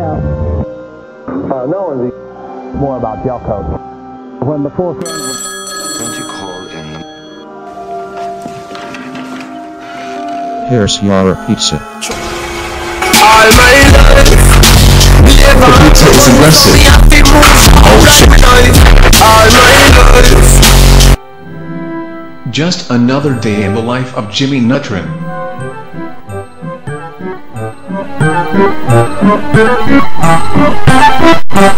spell? Uh, no one's more about gel coat. When the fourth round was Don't you call in the Here's your pizza. The pizza is aggressive. Just another day in the life of Jimmy Neutron. Thank you.